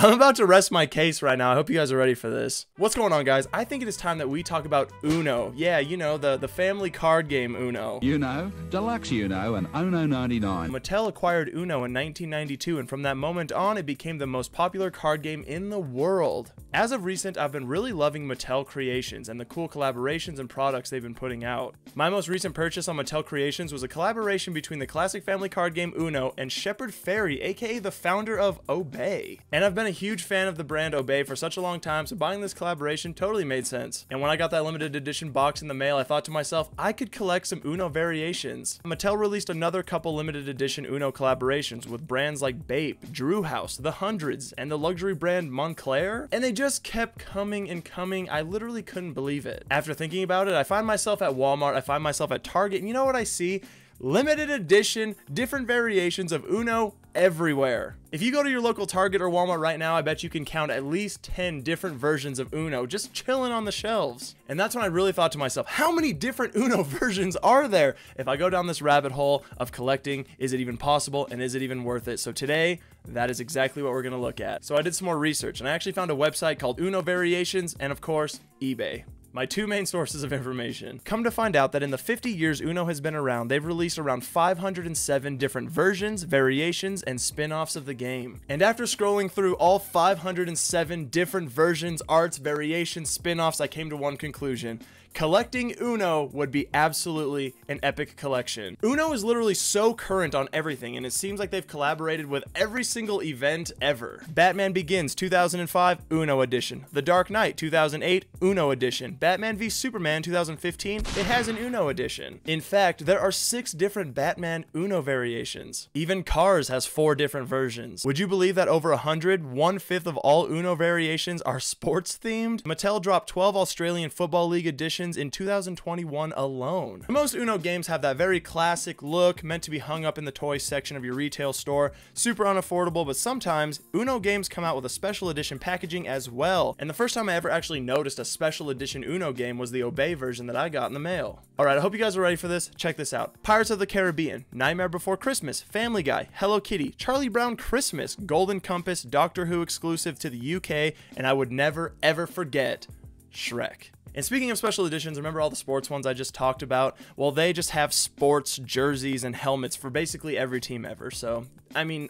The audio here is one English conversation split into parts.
I'm about to rest my case right now. I hope you guys are ready for this. What's going on, guys? I think it is time that we talk about Uno. Yeah, you know, the, the family card game Uno. Uno, Deluxe Uno, and Uno 99. Mattel acquired Uno in 1992, and from that moment on, it became the most popular card game in the world. As of recent, I've been really loving Mattel Creations and the cool collaborations and products they've been putting out. My most recent purchase on Mattel Creations was a collaboration between the classic family card game Uno and Shepard Fairey, aka the founder of Obey. And I've been a huge fan of the brand Obey for such a long time, so buying this collaboration totally made sense. And when I got that limited edition box in the mail, I thought to myself, I could collect some Uno variations. Mattel released another couple limited edition Uno collaborations with brands like Bape, Drew House, The Hundreds, and the luxury brand Moncler, and they just kept coming and coming. I literally couldn't believe it. After thinking about it, I find myself at Walmart, I find myself at Target, and you know what I see? limited edition, different variations of Uno everywhere. If you go to your local Target or Walmart right now, I bet you can count at least 10 different versions of Uno just chilling on the shelves. And that's when I really thought to myself, how many different Uno versions are there? If I go down this rabbit hole of collecting, is it even possible and is it even worth it? So today, that is exactly what we're gonna look at. So I did some more research and I actually found a website called Uno Variations and of course, eBay my two main sources of information. Come to find out that in the 50 years Uno has been around, they've released around 507 different versions, variations, and spin-offs of the game. And after scrolling through all 507 different versions, arts, variations, spin-offs, I came to one conclusion collecting Uno would be absolutely an epic collection. Uno is literally so current on everything, and it seems like they've collaborated with every single event ever. Batman Begins 2005, Uno Edition. The Dark Knight 2008, Uno Edition. Batman v Superman 2015, it has an Uno Edition. In fact, there are six different Batman Uno variations. Even Cars has four different versions. Would you believe that over 100, one-fifth of all Uno variations are sports themed? Mattel dropped 12 Australian Football League editions in 2021 alone. Most Uno games have that very classic look, meant to be hung up in the toy section of your retail store, super unaffordable, but sometimes Uno games come out with a special edition packaging as well. And the first time I ever actually noticed a special edition Uno game was the Obey version that I got in the mail. Alright, I hope you guys are ready for this. Check this out. Pirates of the Caribbean, Nightmare Before Christmas, Family Guy, Hello Kitty, Charlie Brown Christmas, Golden Compass, Doctor Who exclusive to the UK, and I would never ever forget Shrek. And speaking of special editions, remember all the sports ones I just talked about? Well, they just have sports jerseys and helmets for basically every team ever. So, I mean,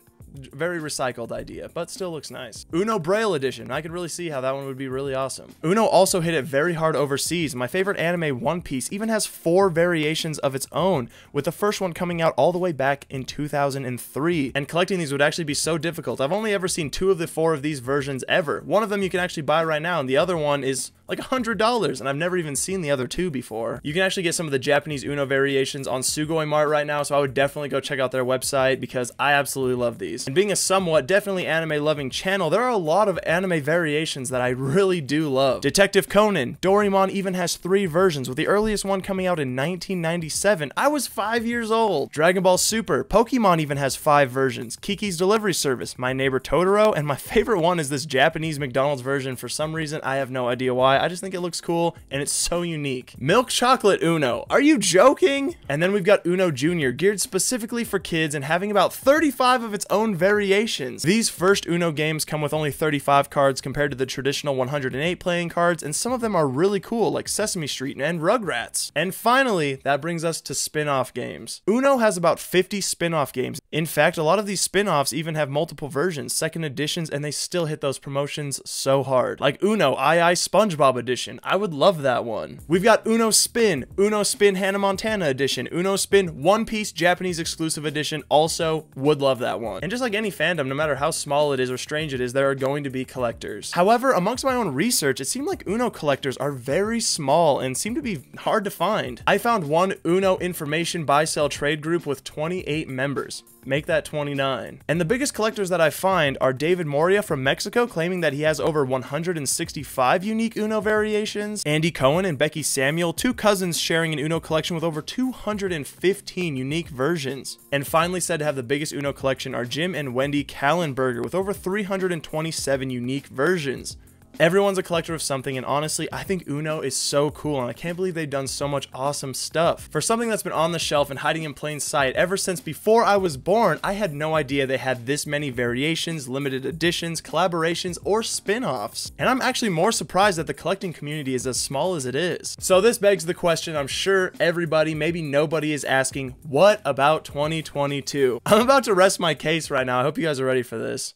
very recycled idea, but still looks nice. Uno Braille Edition. I could really see how that one would be really awesome. Uno also hit it very hard overseas. My favorite anime, One Piece, even has four variations of its own, with the first one coming out all the way back in 2003. And collecting these would actually be so difficult. I've only ever seen two of the four of these versions ever. One of them you can actually buy right now, and the other one is like $100, and I've never even seen the other two before. You can actually get some of the Japanese Uno variations on Sugoi Mart right now, so I would definitely go check out their website because I absolutely love these. And being a somewhat definitely anime loving channel, there are a lot of anime variations that I really do love. Detective Conan, Doraemon even has three versions, with the earliest one coming out in 1997. I was five years old. Dragon Ball Super, Pokemon even has five versions. Kiki's Delivery Service, My Neighbor Totoro, and my favorite one is this Japanese McDonald's version. For some reason, I have no idea why. I just think it looks cool and it's so unique. Milk Chocolate Uno. Are you joking? And then we've got Uno Junior, geared specifically for kids and having about 35 of its own variations. These first Uno games come with only 35 cards compared to the traditional 108 playing cards, and some of them are really cool, like Sesame Street and Rugrats. And finally, that brings us to spin-off games. Uno has about 50 spin-off games. In fact, a lot of these spin-offs even have multiple versions, second editions, and they still hit those promotions so hard. Like Uno II SpongeBob edition. I would love that one. We've got Uno Spin, Uno Spin Hannah Montana edition, Uno Spin One Piece Japanese exclusive edition. Also, would love that one. And just like any fandom, no matter how small it is or strange it is, there are going to be collectors. However, amongst my own research, it seemed like Uno collectors are very small and seem to be hard to find. I found one Uno information buy sell trade group with 28 members make that 29. And the biggest collectors that I find are David Moria from Mexico claiming that he has over 165 unique Uno variations, Andy Cohen and Becky Samuel, two cousins sharing an Uno collection with over 215 unique versions. And finally said to have the biggest Uno collection are Jim and Wendy Kallenberger with over 327 unique versions. Everyone's a collector of something, and honestly, I think Uno is so cool, and I can't believe they've done so much awesome stuff. For something that's been on the shelf and hiding in plain sight ever since before I was born, I had no idea they had this many variations, limited editions, collaborations, or spin-offs. And I'm actually more surprised that the collecting community is as small as it is. So this begs the question I'm sure everybody, maybe nobody is asking, what about 2022? I'm about to rest my case right now. I hope you guys are ready for this.